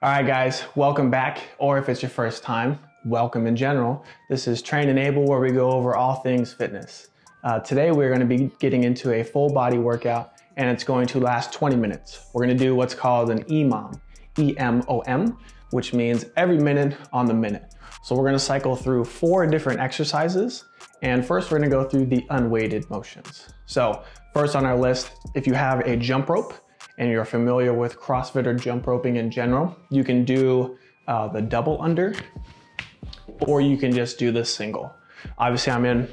All right, guys, welcome back. Or if it's your first time, welcome in general. This is Train And Able, where we go over all things fitness. Uh, today, we're going to be getting into a full body workout, and it's going to last 20 minutes. We're going to do what's called an EMOM, E M O M, which means every minute on the minute. So we're going to cycle through four different exercises. And first, we're going to go through the unweighted motions. So, first on our list, if you have a jump rope, and you're familiar with CrossFit or jump roping in general, you can do uh, the double under or you can just do the single. Obviously, I'm in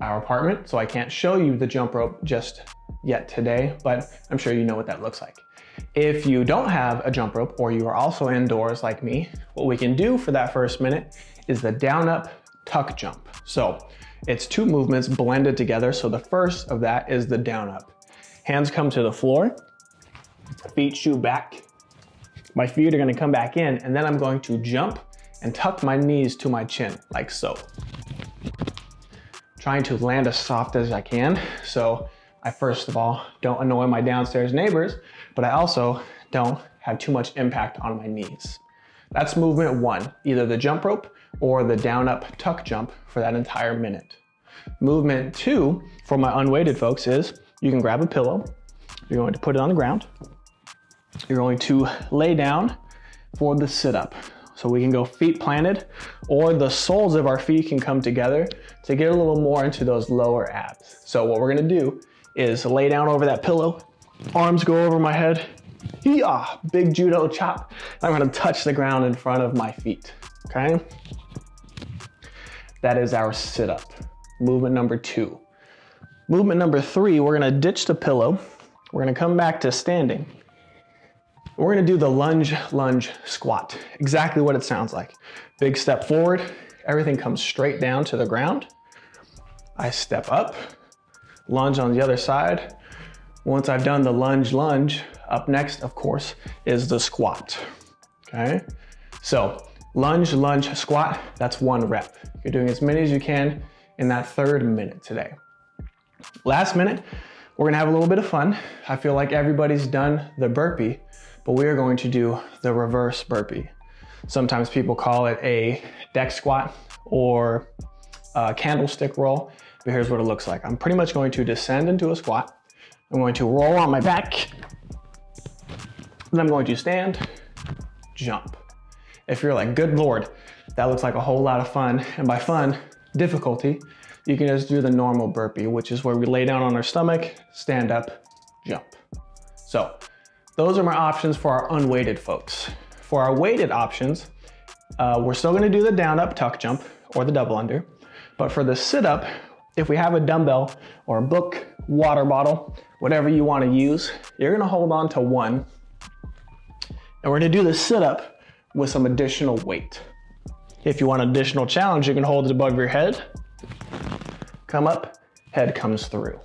our apartment, so I can't show you the jump rope just yet today, but I'm sure you know what that looks like. If you don't have a jump rope or you are also indoors like me, what we can do for that first minute is the down up tuck jump. So it's two movements blended together. So the first of that is the down up. Hands come to the floor feet shoe back. My feet are gonna come back in and then I'm going to jump and tuck my knees to my chin, like so. Trying to land as soft as I can. So I first of all don't annoy my downstairs neighbors, but I also don't have too much impact on my knees. That's movement one, either the jump rope or the down up tuck jump for that entire minute. Movement two for my unweighted folks is you can grab a pillow, you're going to put it on the ground, you're going to lay down for the sit up. So we can go feet planted or the soles of our feet can come together to get a little more into those lower abs. So what we're gonna do is lay down over that pillow, arms go over my head, yeah, big judo chop. I'm gonna touch the ground in front of my feet, okay? That is our sit up. Movement number two. Movement number three, we're gonna ditch the pillow. We're gonna come back to standing. We're gonna do the lunge, lunge, squat. Exactly what it sounds like. Big step forward, everything comes straight down to the ground. I step up, lunge on the other side. Once I've done the lunge, lunge, up next, of course, is the squat, okay? So lunge, lunge, squat, that's one rep. You're doing as many as you can in that third minute today. Last minute, we're gonna have a little bit of fun. I feel like everybody's done the burpee, but we are going to do the reverse burpee. Sometimes people call it a deck squat or a candlestick roll, but here's what it looks like. I'm pretty much going to descend into a squat. I'm going to roll on my back, then I'm going to stand, jump. If you're like, good Lord, that looks like a whole lot of fun. And by fun, difficulty, you can just do the normal burpee, which is where we lay down on our stomach, stand up, jump. So those are my options for our unweighted folks. For our weighted options, uh, we're still gonna do the down up tuck jump or the double under. But for the sit up, if we have a dumbbell or a book, water bottle, whatever you wanna use, you're gonna hold on to one. And we're gonna do the sit up with some additional weight. If you want additional challenge, you can hold it above your head, come up, head comes through.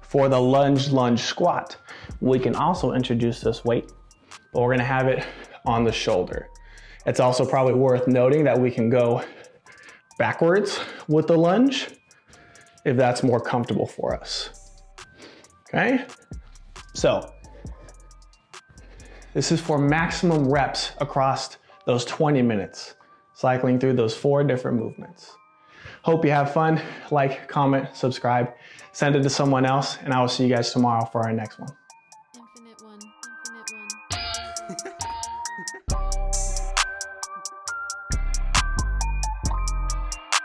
For the lunge, lunge squat, we can also introduce this weight, but we're gonna have it on the shoulder. It's also probably worth noting that we can go backwards with the lunge if that's more comfortable for us. Okay? So, this is for maximum reps across those 20 minutes, cycling through those four different movements. Hope you have fun. Like, comment, subscribe, send it to someone else, and I will see you guys tomorrow for our next one. Infinite one. Infinite one.